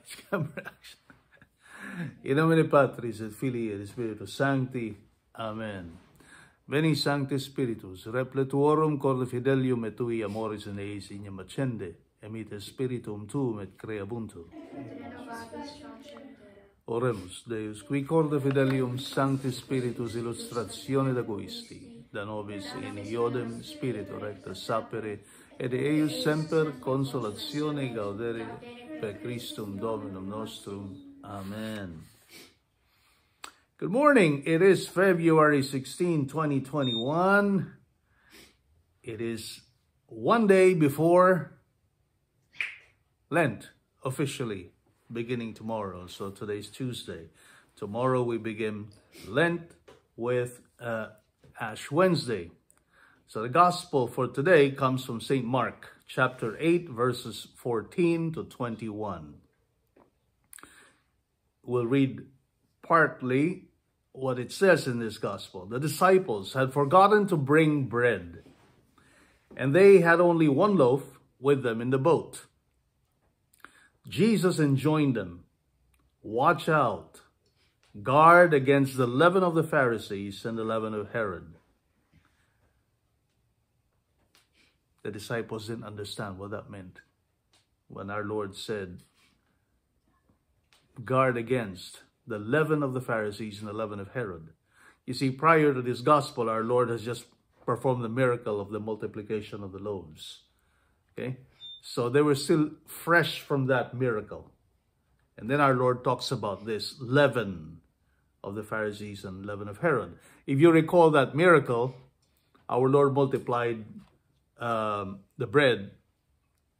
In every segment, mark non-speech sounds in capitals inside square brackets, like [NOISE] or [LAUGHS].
[LAUGHS] In nomine Patris et Filii et Spiritus Sancti. Amen. Veni Sancte Spiritus, repletuorum corde fidelium et tui amoris in eis ignem accende, emite Spiritum tuum et creabuntum. Oremus, Deus, qui corde fidelium Sancti Spiritus illustratione da guisti, da nobis in iodem Spiritu recta sapere, et eius semper consolatione gaudere, per Christum Dominum nostrum. Amen. Good morning. It is February 16, 2021. It is one day before Lent, officially beginning tomorrow. So today's Tuesday. Tomorrow we begin Lent with uh, Ash Wednesday. So the gospel for today comes from St. Mark, chapter 8, verses 14 to 21. We'll read partly what it says in this gospel. The disciples had forgotten to bring bread, and they had only one loaf with them in the boat. Jesus enjoined them, Watch out, guard against the leaven of the Pharisees and the leaven of Herod. The disciples didn't understand what that meant when our Lord said, Guard against the leaven of the Pharisees and the leaven of Herod. You see, prior to this gospel, our Lord has just performed the miracle of the multiplication of the loaves. Okay? So they were still fresh from that miracle. And then our Lord talks about this leaven of the Pharisees and leaven of Herod. If you recall that miracle, our Lord multiplied um, the bread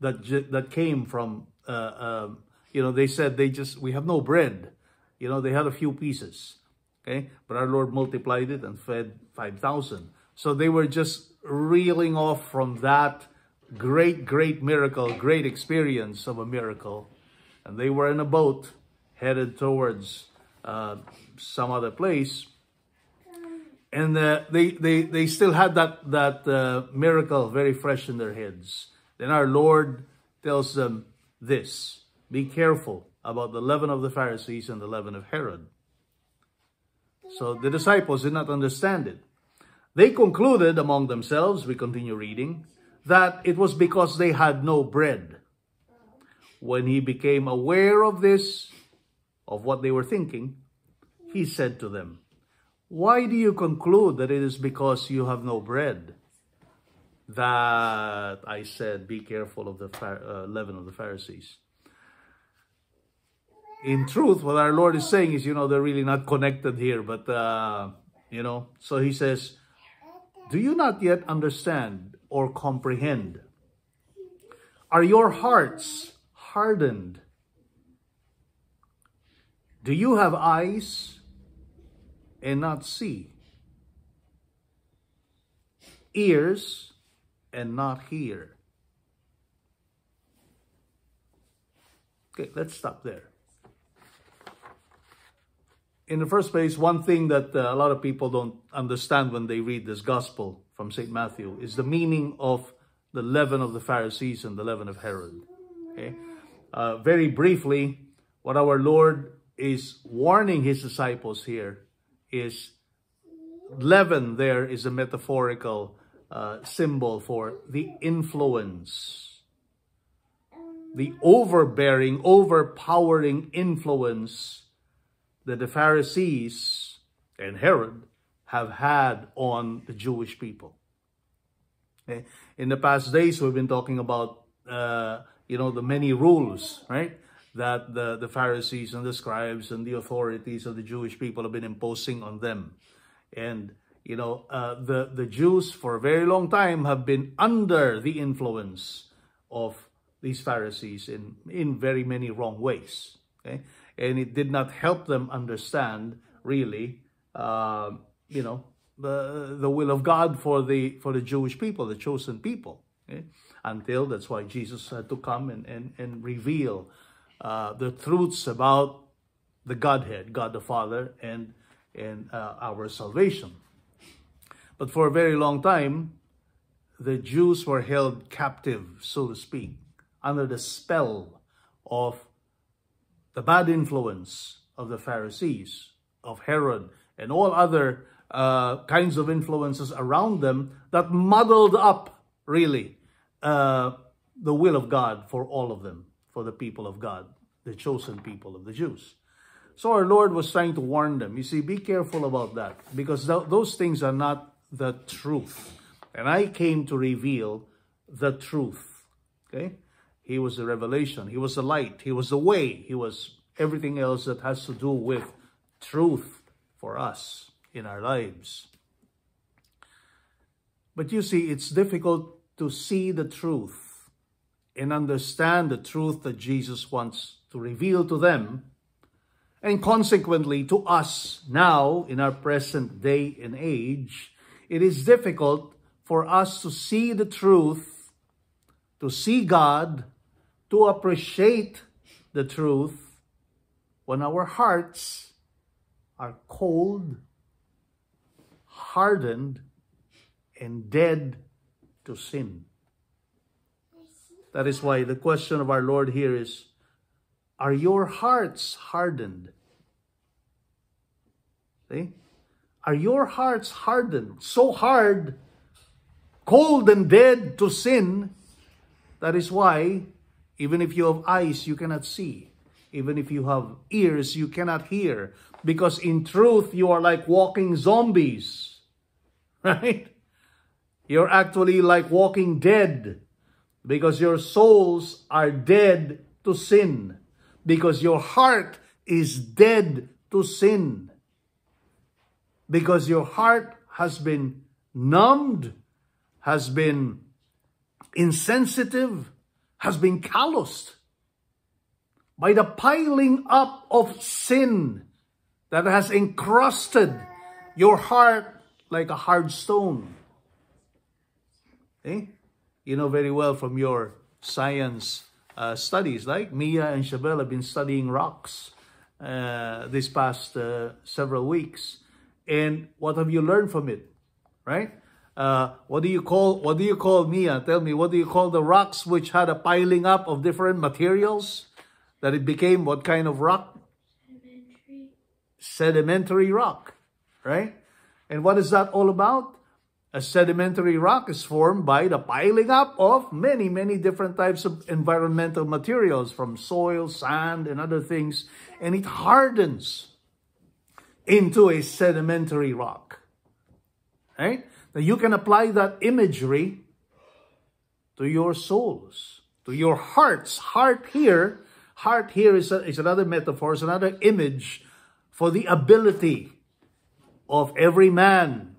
that that came from, uh, uh, you know, they said they just, we have no bread. You know, they had a few pieces. Okay. But our Lord multiplied it and fed 5,000. So they were just reeling off from that great, great miracle, great experience of a miracle. And they were in a boat headed towards uh, some other place. And uh, they, they, they still had that, that uh, miracle very fresh in their heads. Then our Lord tells them this, be careful about the leaven of the Pharisees and the leaven of Herod. So the disciples did not understand it. They concluded among themselves, we continue reading, that it was because they had no bread. When he became aware of this, of what they were thinking, he said to them, Why do you conclude that it is because you have no bread? That I said, be careful of the uh, leaven of the Pharisees in truth, what our Lord is saying is, you know, they're really not connected here. But, uh, you know, so he says, do you not yet understand or comprehend? Are your hearts hardened? Do you have eyes and not see? Ears and not hear? Okay, let's stop there in the first place, one thing that uh, a lot of people don't understand when they read this gospel from St. Matthew is the meaning of the leaven of the Pharisees and the leaven of Herod. Okay? Uh, very briefly, what our Lord is warning his disciples here is leaven there is a metaphorical uh, symbol for the influence, the overbearing, overpowering influence that the Pharisees and Herod have had on the Jewish people. Okay? In the past days, we've been talking about, uh, you know, the many rules, right? That the, the Pharisees and the scribes and the authorities of the Jewish people have been imposing on them. And, you know, uh, the, the Jews for a very long time have been under the influence of these Pharisees in, in very many wrong ways. Okay? and it did not help them understand really, uh, you know, the the will of God for the for the Jewish people, the chosen people. Okay? Until that's why Jesus had to come and and and reveal uh, the truths about the Godhead, God the Father, and and uh, our salvation. But for a very long time, the Jews were held captive, so to speak, under the spell of the bad influence of the Pharisees, of Herod, and all other uh, kinds of influences around them that muddled up, really, uh, the will of God for all of them, for the people of God, the chosen people of the Jews. So our Lord was trying to warn them. You see, be careful about that because th those things are not the truth. And I came to reveal the truth. Okay? He was the revelation. He was the light. He was the way. He was everything else that has to do with truth for us in our lives. But you see, it's difficult to see the truth and understand the truth that Jesus wants to reveal to them. And consequently, to us now, in our present day and age, it is difficult for us to see the truth, to see God, to appreciate the truth when our hearts are cold, hardened, and dead to sin. That is why the question of our Lord here is, are your hearts hardened? See? Are your hearts hardened? So hard, cold and dead to sin. That is why, even if you have eyes, you cannot see. Even if you have ears, you cannot hear. Because in truth, you are like walking zombies. [LAUGHS] Right? You're actually like walking dead. Because your souls are dead to sin. Because your heart is dead to sin. Because your heart has been numbed, has been insensitive, has been calloused by the piling up of sin that has encrusted your heart like a hard stone. Okay? You know very well from your science uh, studies, like Mia and Chabelle have been studying rocks uh, this past uh, several weeks. And what have you learned from it, right? Uh, what do you call what do you call Mia? Tell me, what do you call the rocks which had a piling up of different materials? that it became what kind of rock? Sedimentary. Sedimentary rock, right? And what is that all about? A sedimentary rock is formed by the piling up of many, many different types of environmental materials from soil, sand, and other things, and it hardens into a sedimentary rock. Right? Now you can apply that imagery to your souls, to your hearts. Heart here Heart here is, a, is another metaphor, is another image for the ability of every man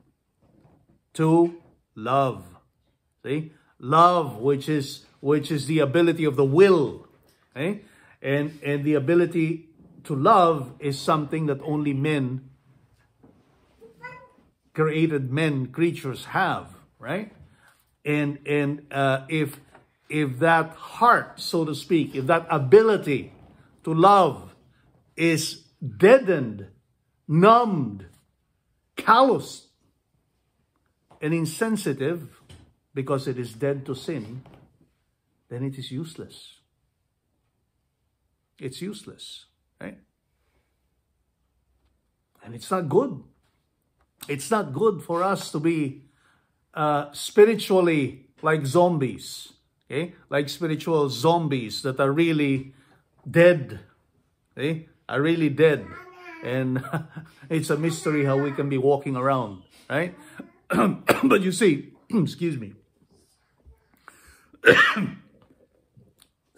to love. See? Love, which is which is the ability of the will. Okay? And and the ability to love is something that only men created men creatures have, right? And and uh, if if that heart, so to speak, if that ability to love is deadened, numbed, calloused, and insensitive because it is dead to sin, then it is useless. It's useless, right? And it's not good. It's not good for us to be uh, spiritually like zombies okay? Like spiritual zombies that are really dead, okay? Are really dead. And [LAUGHS] it's a mystery how we can be walking around, right? [COUGHS] but you see, [COUGHS] excuse me, [COUGHS] there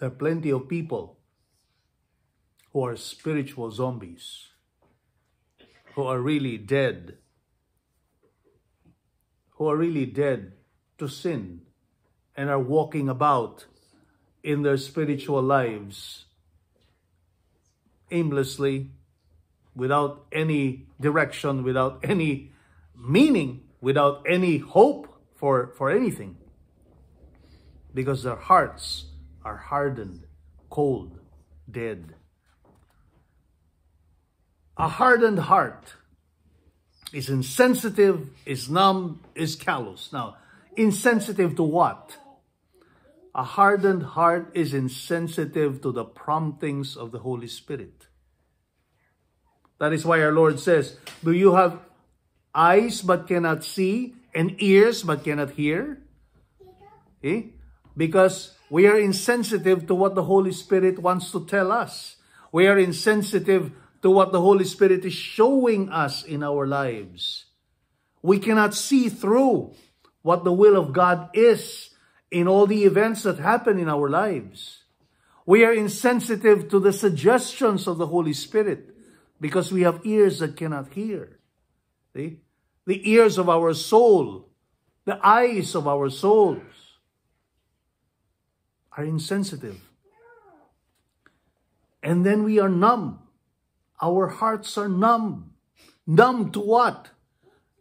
are plenty of people who are spiritual zombies, who are really dead, who are really dead to sin, and are walking about in their spiritual lives aimlessly, without any direction, without any meaning, without any hope for, for anything. Because their hearts are hardened, cold, dead. A hardened heart is insensitive, is numb, is callous. Now, insensitive to what? A hardened heart is insensitive to the promptings of the Holy Spirit. That is why our Lord says, Do you have eyes but cannot see and ears but cannot hear? Eh? Because we are insensitive to what the Holy Spirit wants to tell us. We are insensitive to what the Holy Spirit is showing us in our lives. We cannot see through what the will of God is in all the events that happen in our lives. We are insensitive to the suggestions of the Holy Spirit because we have ears that cannot hear. See? The ears of our soul, the eyes of our souls are insensitive. And then we are numb. Our hearts are numb. Numb to what?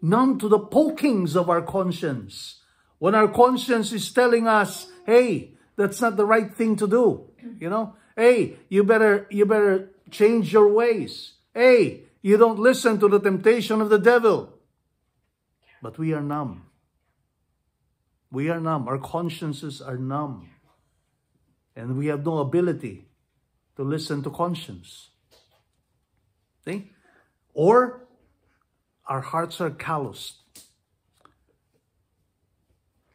Numb to the pokings of our conscience. When our conscience is telling us, hey, that's not the right thing to do. You know, hey, you better, you better change your ways. Hey, you don't listen to the temptation of the devil. But we are numb. We are numb. Our consciences are numb. And we have no ability to listen to conscience. See? Or our hearts are calloused.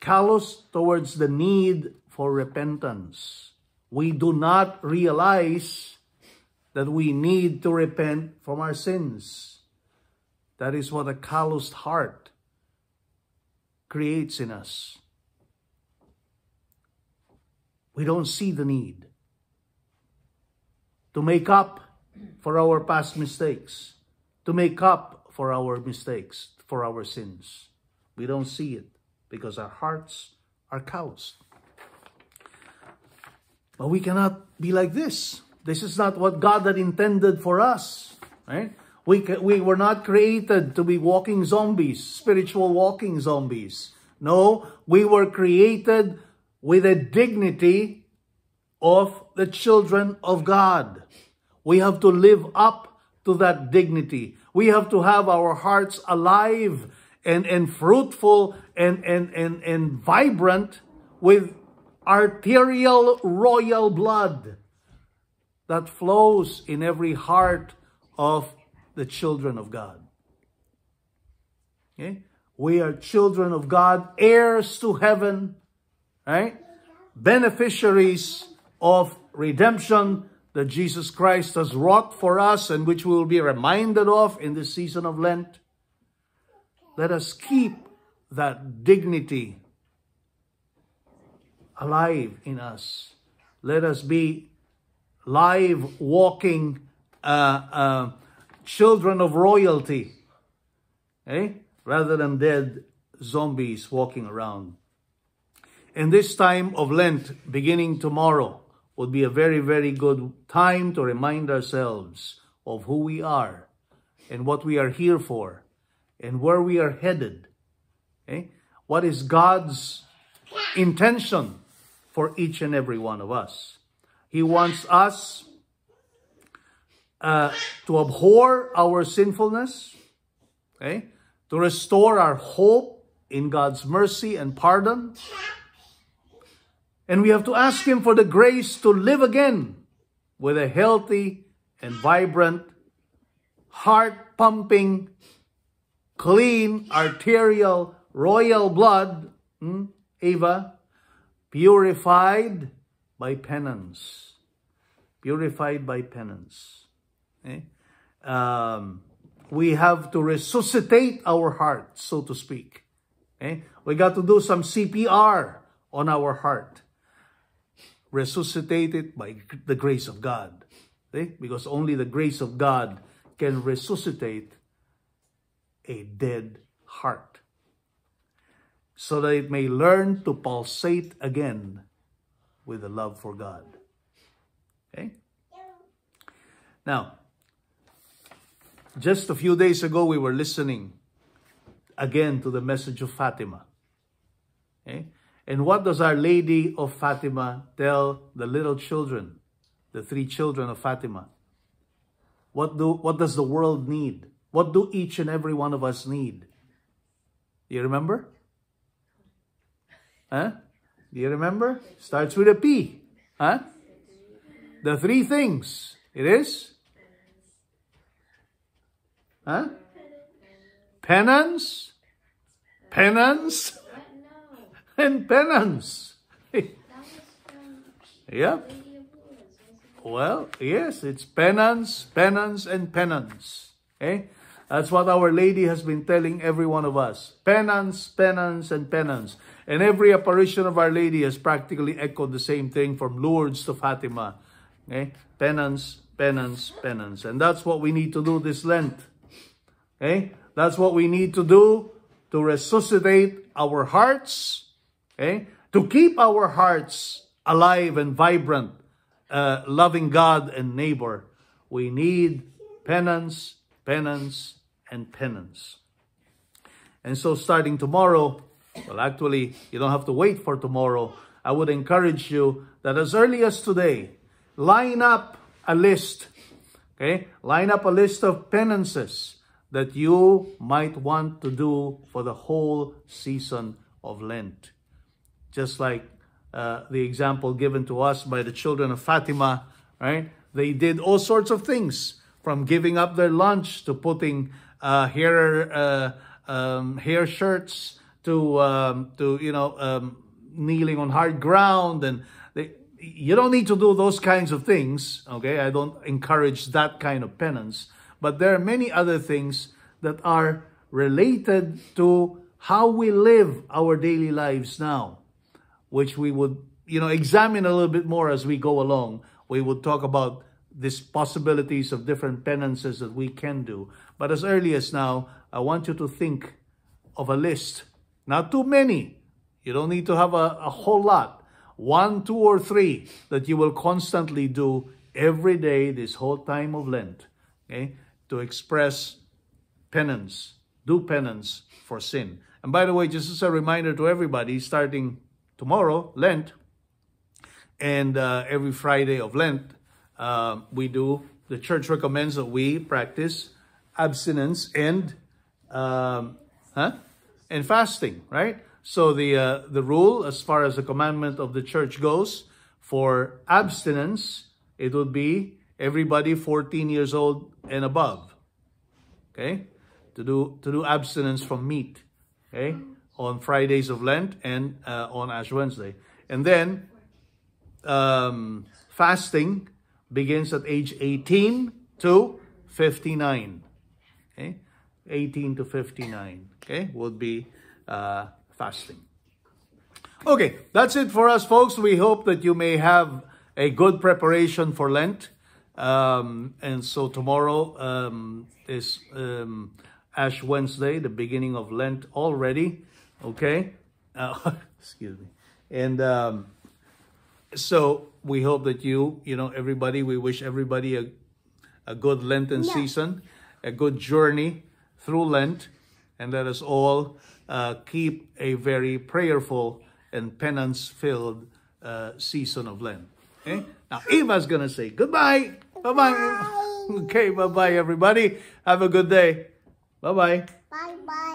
Callous towards the need for repentance. We do not realize that we need to repent from our sins. That is what a calloused heart creates in us. We don't see the need to make up for our past mistakes, to make up for our mistakes, for our sins. We don't see it because our hearts are calloused. But we cannot be like this. This is not what God had intended for us, right? We, we were not created to be walking zombies, spiritual walking zombies. No, we were created with a dignity of the children of God. We have to live up to that dignity. We have to have our hearts alive and, and fruitful and, and, and, and vibrant with arterial royal blood that flows in every heart of the children of God. Okay? We are children of God, heirs to heaven, right? Beneficiaries of redemption that Jesus Christ has wrought for us and which we will be reminded of in this season of Lent. Let us keep that dignity alive in us. Let us be live, walking uh, uh, children of royalty, eh? rather than dead zombies walking around. In this time of Lent, beginning tomorrow, would be a very, very good time to remind ourselves of who we are and what we are here for and where we are headed. Eh? What is God's intention for each and every one of us? He wants us uh, to abhor our sinfulness, okay? to restore our hope in God's mercy and pardon, and we have to ask Him for the grace to live again with a healthy and vibrant, heart pumping, clean, arterial, royal blood, hmm, Ava, purified by penance. Purified by penance. Okay? Eh? Um, we have to resuscitate our heart, so to speak. Okay? Eh? We got to do some CPR on our heart resuscitated by the grace of God. Okay? Because only the grace of God can resuscitate a dead heart so that it may learn to pulsate again with a love for God. Okay? Now, just a few days ago, we were listening again to the message of Fatima. Okay? And what does Our Lady of Fatima tell the little children, the three children of Fatima? What, do, what does the world need? What do each and every one of us need? You remember? Huh? Do you remember? Starts with a P. Huh? The three things. It is? Huh? Penance, penance, [LAUGHS] and penance. [LAUGHS] yeah. Well, yes, it's penance, penance, and penance. Okay? That's what Our Lady has been telling every one of us. Penance, penance, and penance. And every apparition of Our Lady has practically echoed the same thing from Lourdes to Fatima. Okay? Penance, penance, penance. And that's what we need to do this Lent. Okay? That's what we need to do to resuscitate our hearts. Okay? To keep our hearts alive and vibrant, uh, loving God and neighbor. We need penance, penance, and penance. And so starting tomorrow, well, actually, you don't have to wait for tomorrow. I would encourage you that as early as today, line up a list. Okay? Line up a list of penances that you might want to do for the whole season of Lent. Just like uh, the example given to us by the children of Fatima, right? They did all sorts of things from giving up their lunch to putting uh, hair uh, um, hair shirts to um, to you know um, kneeling on hard ground and they, you don't need to do those kinds of things okay? I don't encourage that kind of penance but there are many other things that are related to how we live our daily lives now which we would you know examine a little bit more as we go along. We would talk about these possibilities of different penances that we can do. But as early as now, I want you to think of a list. Not too many. You don't need to have a, a whole lot. One, two, or three that you will constantly do every day this whole time of Lent. Okay? To express penance. Do penance for sin. And by the way, just as a reminder to everybody, starting tomorrow, Lent, and uh, every Friday of Lent, uh, we do, the church recommends that we practice abstinence and um, huh? and fasting, right? So the uh, the rule, as far as the commandment of the church goes, for abstinence, it would be everybody 14 years old and above. Okay, to do to do abstinence from meat. Okay, on Fridays of Lent and uh, on Ash Wednesday, and then um, fasting begins at age 18 to 59. Okay, 18 to 59. Okay, would be uh, fasting. Okay, that's it for us, folks. We hope that you may have a good preparation for Lent. Um, and so tomorrow um, is um, Ash Wednesday, the beginning of Lent already. Okay, uh, [LAUGHS] excuse me. And um, so we hope that you, you know, everybody, we wish everybody a, a good Lenten yeah. season, a good journey through Lent, and let us all uh, keep a very prayerful and penance-filled uh, season of Lent. Okay? Now, Eva's going to say goodbye. Bye-bye. [LAUGHS] Okay, bye-bye, everybody. Have a good day. Bye-bye. Bye-bye.